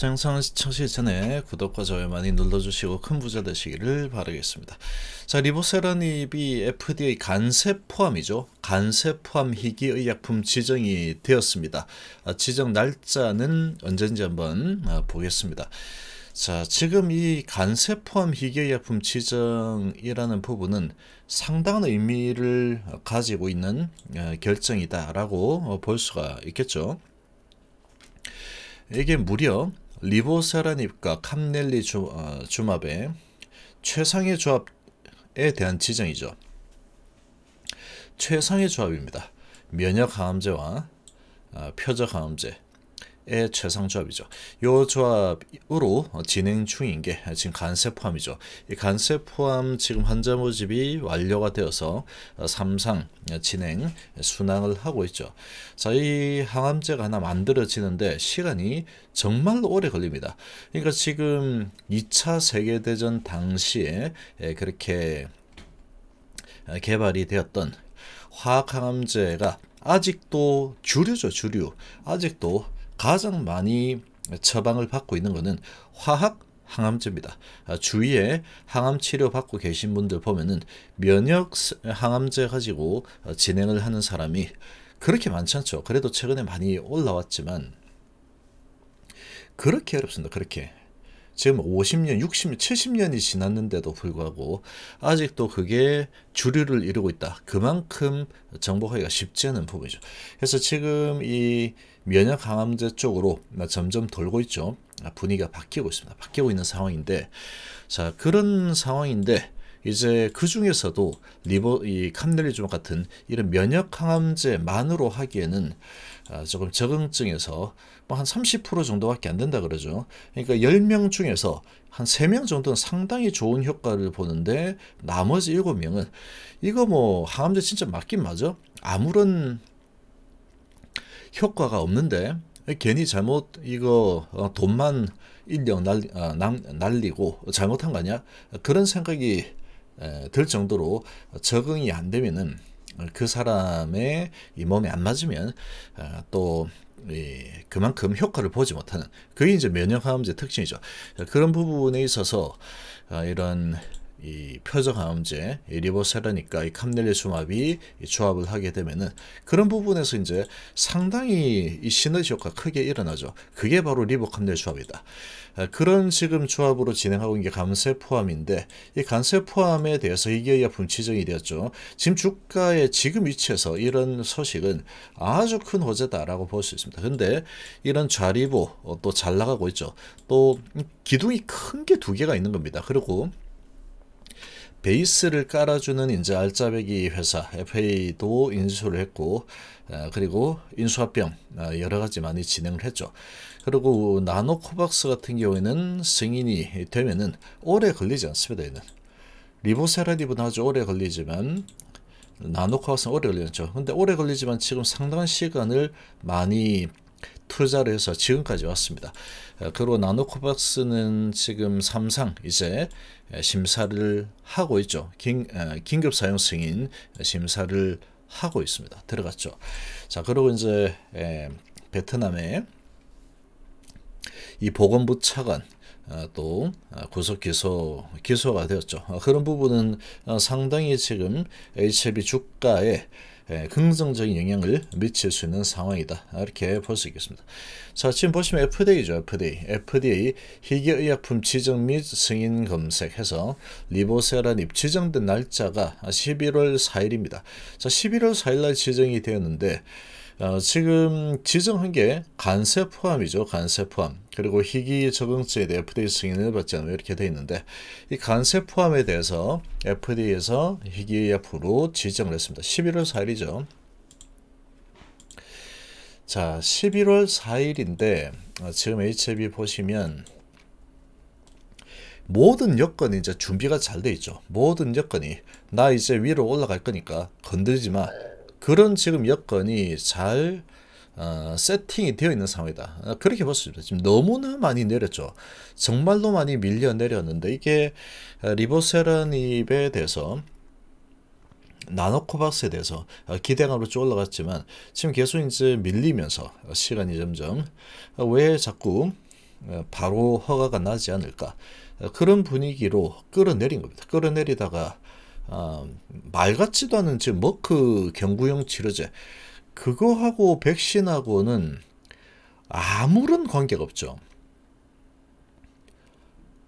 자, 영상 시청시 전에 구독과 좋아요 많이 눌러주시고 큰 부자 되시기를 바라겠습니다. 자, 리보세라닙이 FDA 간세 포함이죠. 간세 포함 희귀의약품 지정이 되었습니다. 아, 지정 날짜는 언제인지 한번 아, 보겠습니다. 자, 지금 이 간세 포함 희귀의약품 지정이라는 부분은 상당한 의미를 가지고 있는 어, 결정이다라고 볼 수가 있겠죠. 이게 무려 리보세라닙과 캄넬리 주, 어, 주맙의 최상의 조합에 대한 지정이죠. 최상의 조합입니다. 면역 항암제와 어, 표적 항암제, 의 최상 조합이죠. 이 조합으로 진행 중인 게 지금 간세 포함이죠. 이 간세 포함 지금 환자 모집이 완료가 되어서 3상 진행 순항을 하고 있죠. 자, 이 항암제가 하나 만들어지는데 시간이 정말 오래 걸립니다. 그러니까 지금 2차 세계대전 당시에 그렇게 개발이 되었던 화학항암제가 아직도 주류죠, 주류. 아직도 가장 많이 처방을 받고 있는 것은 화학 항암제입니다. 아, 주위에 항암 치료 받고 계신 분들 보면은 면역 항암제 가지고 어, 진행을 하는 사람이 그렇게 많지 않죠. 그래도 최근에 많이 올라왔지만 그렇게 어렵습니다. 그렇게 지금 50년, 60년, 70년이 지났는데도 불구하고 아직도 그게 주류를 이루고 있다. 그만큼 정복하기가 쉽지 않은 부분이죠. 그래서 지금 이 면역 항암제 쪽으로 점점 돌고 있죠. 분위기가 바뀌고 있습니다. 바뀌고 있는 상황인데, 자, 그런 상황인데, 이제 그 중에서도 리버 이 캄넬리즘 같은 이런 면역 항암제만으로 하기에는 아, 조금 적응증에서 뭐 한 30% 정도밖에 안 된다 그러죠. 그러니까 10명 중에서 한 3명 정도는 상당히 좋은 효과를 보는데 나머지 7명은 이거 뭐 항암제 진짜 맞긴 맞아. 아무런 효과가 없는데 괜히 잘못 이거 어, 돈만 인력 날, 아, 날리고 잘못한 거 아니야? 그런 생각이 들 정도로 적응이 안 되면은 그 사람의 이 몸에 안 맞으면 어, 또 그만큼 효과를 보지 못하는 그게 이제 면역항암제 특징이죠. 그런 부분에 있어서 어, 이런 이 표적항암제, 리보세라니까 이 캄넬리수맙이 조합을 하게 되면은 그런 부분에서 이제 상당히 이 시너지 효과 크게 일어나죠. 그게 바로 리보캄넬 조합이다. 아, 그런 지금 조합으로 진행하고 있는 게 감세 포함인데 이 감세 포함에 대해서 이기의약품 지정이 되었죠. 지금 주가의 지금 위치에서 이런 소식은 아주 큰 호재다라고 볼 수 있습니다. 근데 이런 좌리보 어, 또잘 나가고 있죠. 또 기둥이 큰 게 두 개가 있는 겁니다. 그리고 베이스를 깔아주는 이제 알짜배기 회사 FA도 인수를 했고 어, 그리고 인수합병 어, 여러 가지 많이 진행을 했죠. 그리고 나노코박스 같은 경우에는 승인이 되면은 오래 걸리지 않습니다. 얘는 리보세라디브는 아주 오래 걸리지만 나노코박스는 오래 걸리죠. 근데 오래 걸리지만 지금 상당한 시간을 많이 투자를 해서 지금까지 왔습니다. 어, 그리고 나노코박스는 지금 3상 이제 심사를 하고 있죠. 긴, 어, 긴급 사용 승인 심사를 하고 있습니다. 들어갔죠. 자, 그리고 이제 베트남의 이 보건부 차관 어, 또 구속 기소 기소가 되었죠. 그런 부분은 상당히 지금 HLB 주가에 예, 긍정적인 영향을 미칠 수 있는 상황이다. 이렇게 볼 수 있겠습니다. 자, 지금 보시면 FDA죠. FDA. FDA 희귀의약품 지정 및 승인 검색해서 리보세라닙 지정된 날짜가 11월 4일입니다. 자, 11월 4일 날 지정이 되었는데 어, 지금 지정한 게 간세 포함이죠. 간세 포함. 그리고 희귀 적응증에 대해 FDA 승인을 받지 않으면 이렇게 돼 있는데 이 간세 포함에 대해서 FDA에서 희귀약품으로 지정을 했습니다. 11월 4일이죠. 자, 11월 4일인데 어, 지금 HLB 보시면 모든 여건이 이제 준비가 잘 돼 있죠. 모든 여건이 나 이제 위로 올라갈 거니까 건들지 마. 그런 지금 여건이 잘 어, 세팅이 되어 있는 상황이다. 어, 그렇게 볼 수 있습니다. 지금 너무나 많이 내렸죠. 정말로 많이 밀려 내렸는데 이게 어, 리보세라닙에 대해서 나노코박스에 대해서 어, 기대감으로 쭉 올라갔지만 지금 계속 이제 밀리면서 시간이 점점 왜 자꾸 어, 바로 허가가 나지 않을까 어, 그런 분위기로 끌어내린 겁니다. 끌어내리다가 어, 말 같지도 않은 지금 머크 경구용 치료제 그거하고 백신하고는 아무런 관계가 없죠.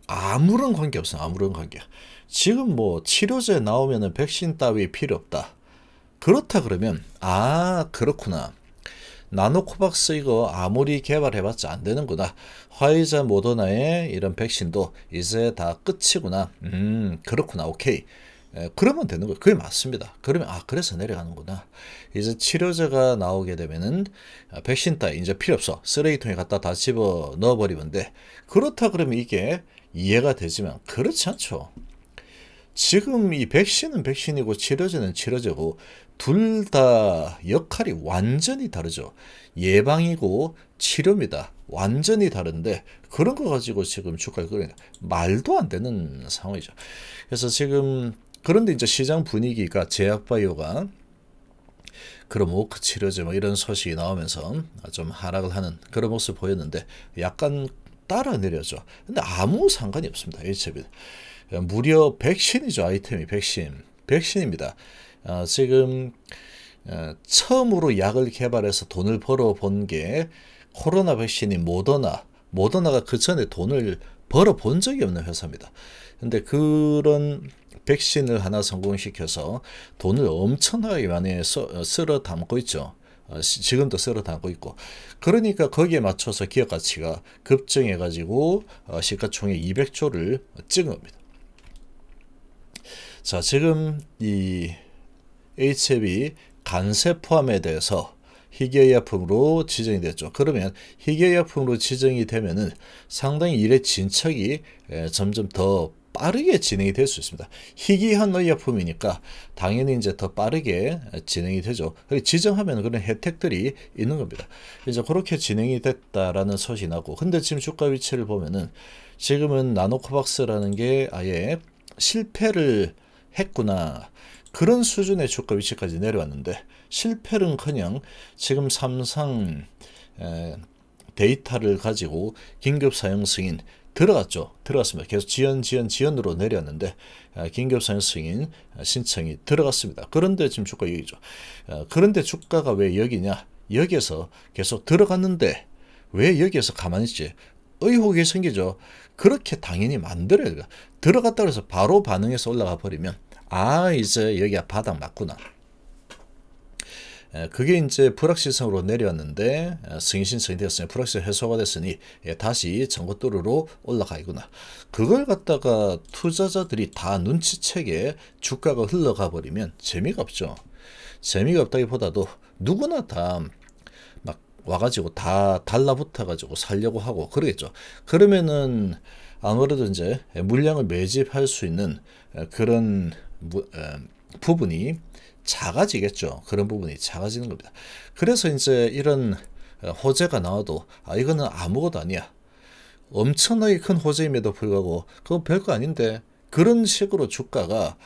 아무런 관계 없어 아무런 관계. 지금 뭐 치료제 나오면은 백신 따위 필요 없다. 그렇다 그러면 아 그렇구나. 나노코박스 이거 아무리 개발해봤자 안 되는구나. 화이자 모더나의 이런 백신도 이제 다 끝이구나. 음 그렇구나 오케이. 에, 그러면 되는 거예요. 그게 맞습니다. 그러면 아 그래서 내려가는구나. 이제 치료제가 나오게 되면은 아, 백신 따위 이제 필요 없어. 쓰레기통에 갖다 다 집어 넣어버리면 돼. 그렇다 그러면 이게 이해가 되지만 그렇지 않죠. 지금 이 백신은 백신이고 치료제는 치료제고 둘 다 역할이 완전히 다르죠. 예방이고 치료입니다. 완전히 다른데 그런 거 가지고 지금 주가가 그러니까 말도 안 되는 상황이죠. 그래서 지금 그런데 이제 시장 분위기가 제약바이오가 그런 오크 치료제 뭐 이런 소식이 나오면서 좀 하락을 하는 그런 모습 보였는데 약간 따라 내려죠. 근데 아무 상관이 없습니다. HIV는. 무려 백신이죠. 아이템이 백신. 백신입니다. 어, 지금 어, 처음으로 약을 개발해서 돈을 벌어 본 게 코로나 백신인 모더나. 모더나가 그 전에 돈을 벌어 본 적이 없는 회사입니다. 근데 그런 백신을 하나 성공시켜서 돈을 엄청나게 많이 써, 쓸어 담고 있죠. 어, 지금도 쓸어 담고 있고 그러니까 거기에 맞춰서 기업 가치가 급증해 가지고 어, 시가총액 200조를 찍은 겁니다. 자 지금 이 HF이 간세 포함에 대해서 희귀의약품으로 지정이 됐죠. 그러면 희귀의약품으로 지정이 되면은 상당히 일의 진척이 점점 더 빠르게 진행이 될 수 있습니다. 희귀한 의약품이니까 당연히 이제 더 빠르게 진행이 되죠. 지정하면 그런 혜택들이 있는 겁니다. 이제 그렇게 진행이 됐다라는 소식이 나고, 근데 지금 주가 위치를 보면은 지금은 나노코박스라는 게 아예 실패를 했구나. 그런 수준의 주가 위치까지 내려왔는데 실패는커녕 지금 삼상 데이터를 가지고 긴급 사용 승인 들어갔죠. 들어갔습니다. 계속 지연, 지연, 지연으로 내렸는데 아, 긴급사용 승인 신청이 들어갔습니다. 그런데 지금 주가 여기죠. 아, 그런데 주가가 왜 여기냐? 여기에서 계속 들어갔는데 왜 여기에서 가만히 있지? 의혹이 생기죠. 그렇게 당연히 만들어야 돼요. 들어갔다 그래서 바로 반응해서 올라가 버리면 아 이제 여기가 바닥 맞구나. 그게 이제 불확실성으로 내려왔는데 승인 신청이 되었으니 불확실 해소가 됐으니 다시 정거도로로 올라가구나. 그걸 갖다가 투자자들이 다 눈치채게 주가가 흘러가 버리면 재미가 없죠. 재미가 없다기보다도 누구나 다 막 와가지고 다 달라붙어가지고 살려고 하고 그러겠죠. 그러면은 아무래도 이제 물량을 매집할 수 있는 그런 부분이 작아지겠죠. 그런 부분이 작아지는 겁니다. 그래서 이제 이런 호재가 나와도 아 이거는 아무것도 아니야. 엄청나게 큰 호재임에도 불구하고 그건 별거 아닌데 그런 식으로 주가가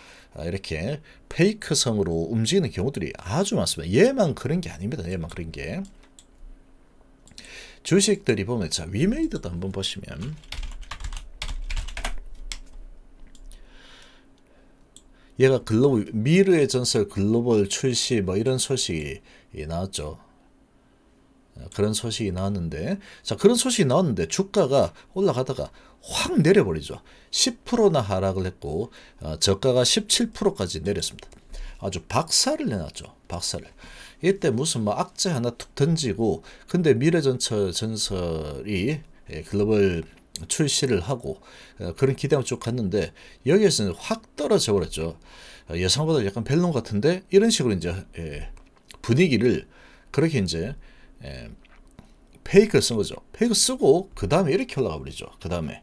이렇게 페이크성으로 움직이는 경우들이 아주 많습니다. 얘만 그런 게 아닙니다. 얘만 그런 게. 주식들이 보면 자 위메이드도 한번 보시면 얘가 글로벌 미르의 전설 글로벌 출시 뭐 이런 소식이 나왔죠. 그런 소식이 나왔는데 자 그런 소식이 나왔는데 주가가 올라가다가 확 내려버리죠. 10%나 하락을 했고 어, 저가가 17%까지 내렸습니다. 아주 박살을 내놨죠. 박살을. 이때 무슨 뭐 악재 하나 툭 던지고 근데 미래전철 전설이 예, 글로벌 출시를 하고 어, 그런 기대감 쭉 갔는데 여기에서는 확 떨어져 버렸죠. 어, 예상보다 약간 벨론 같은데 이런 식으로 이제 예, 분위기를 그렇게 이제 예, fake 쓴 거죠. fake 쓰고 그 다음에 이렇게 올라가 버리죠. 그 다음에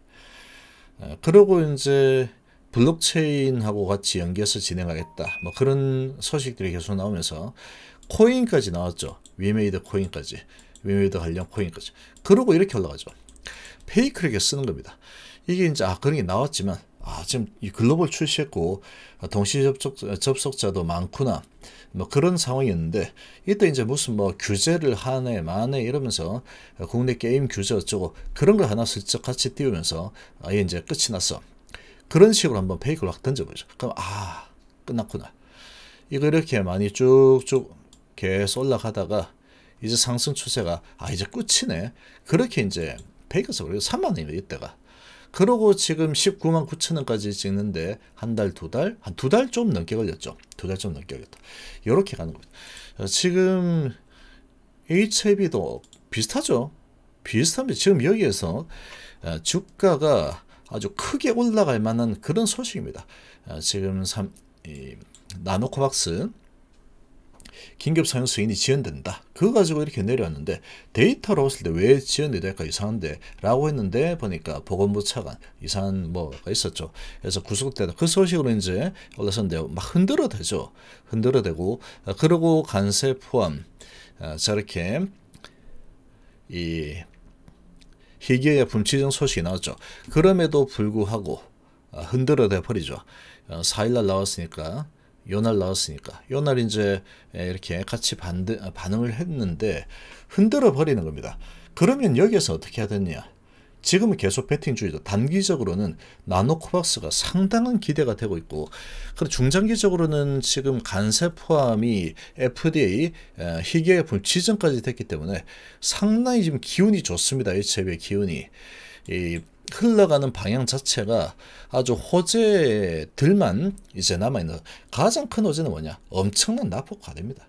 어, 그러고 이제 블록체인하고 같이 연계해서 진행하겠다. 뭐 그런 소식들이 계속 나오면서 코인까지 나왔죠. 위메이드 코인까지. 위메이드 관련 코인까지. 그러고 이렇게 올라가죠. fake 이렇게 쓰는 겁니다. 이게 이제 아 그런 게 나왔지만 아, 지금 이 글로벌 출시했고 동시 접속 접속자도 많구나. 뭐 그런 상황이었는데 이때 이제 무슨 뭐 규제를 하네 마네 이러면서 국내 게임 규제 어쩌고 그런 거 하나 슬쩍 같이 띄우면서 아예 이제 끝이 났어. 그런 식으로 한번 페이크를 확 던져보죠. 그럼 아 끝났구나. 이거 이렇게 많이 쭉쭉 계속 올라가다가 이제 상승 추세가 아 이제 끝이네. 그렇게 이제 페이크 속으로 3만 원이에요 이때가. 그러고 지금 19만 9천 원까지 찍는데 한 달, 두 달? 한 두 달 좀 넘게 걸렸죠. 두 달 좀 넘게 걸렸다. 이렇게 가는 겁니다. 지금 HIB도 비슷하죠. 비슷합니다. 지금 여기에서 어, 주가가 아주 크게 올라갈 만한 그런 소식입니다. 어, 지금 3, 나노코박스 긴급 사용 승인이 지연된다. 그거 가지고 이렇게 내려왔는데 데이터로 봤을 때 왜 지연이 될까 이상한데 라고 했는데 보니까 보건부 차관 이상한 뭐가 있었죠. 그래서 구속되다. 그 소식으로 이제 올라섰는데 막 흔들어대죠. 흔들어대고 아, 그러고 간세 포함 아, 저렇게 이 희귀의품 지정 소식이 나왔죠. 그럼에도 불구하고 아, 흔들어대 버리죠. 4일날 어, 나왔으니까 요날 나왔으니까 요날 이제 이렇게 같이 반대, 반응을 했는데 흔들어 버리는 겁니다. 그러면 여기서 어떻게 되냐? 지금은 계속 배팅주의죠. 단기적으로는 나노코박스가 상당한 기대가 되고 있고, 그리고 중장기적으로는 지금 간세 포함이 FDA 희귀의품 지정까지 됐기 때문에 상당히 지금 기운이 좋습니다. HIV의 기운이. 이 흘러가는 방향 자체가 아주 호재들만 이제 남아있는 가장 큰 호재는 뭐냐? 엄청난 낙폭 과대입니다.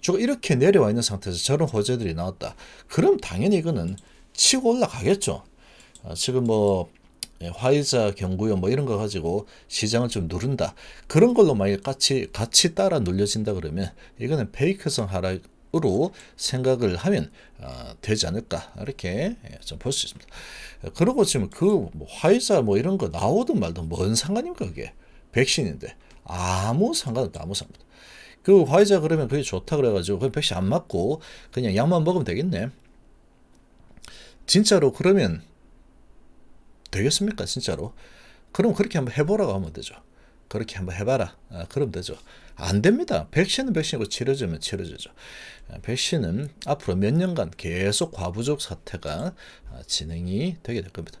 주가 이렇게 내려와 있는 상태에서 저런 호재들이 나왔다. 그럼 당연히 이거는 치고 올라가겠죠. 어, 지금 뭐 예, 화이자 경구요 뭐 이런 거 가지고 시장을 좀 누른다. 그런 걸로 만약 같이 같이 따라 눌려진다 그러면 이거는 페이크성 하락 으로 생각을 하면 어, 되지 않을까 이렇게 예, 좀볼 수 있습니다. 그러고 지금 그뭐 화이자 뭐 이런 거 나오든 말든 뭔 상관입니까 그게 백신인데 아무 상관없다 아무 상관. 그 화이자 그러면 그게 좋다 그래가지고 그 백신 안 맞고 그냥 약만 먹으면 되겠네. 진짜로 그러면 되겠습니까 진짜로? 그럼 그렇게 한번 해보라고 하면 되죠. 그렇게 한번 해봐라. 아, 그럼 되죠. 안 됩니다. 백신은 백신이고 치료제면 치료제죠. 아, 백신은 앞으로 몇 년간 계속 과부족 사태가 아, 진행이 되게 될 겁니다.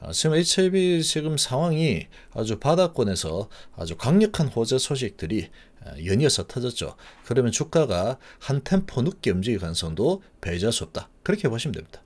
아, 지금 HIV 지금 상황이 아주 바닥권에서 아주 강력한 호재 소식들이 연이어서 터졌죠. 그러면 주가가 한 템포 늦게 움직일 가능성도 배제할 수 없다. 그렇게 보시면 됩니다.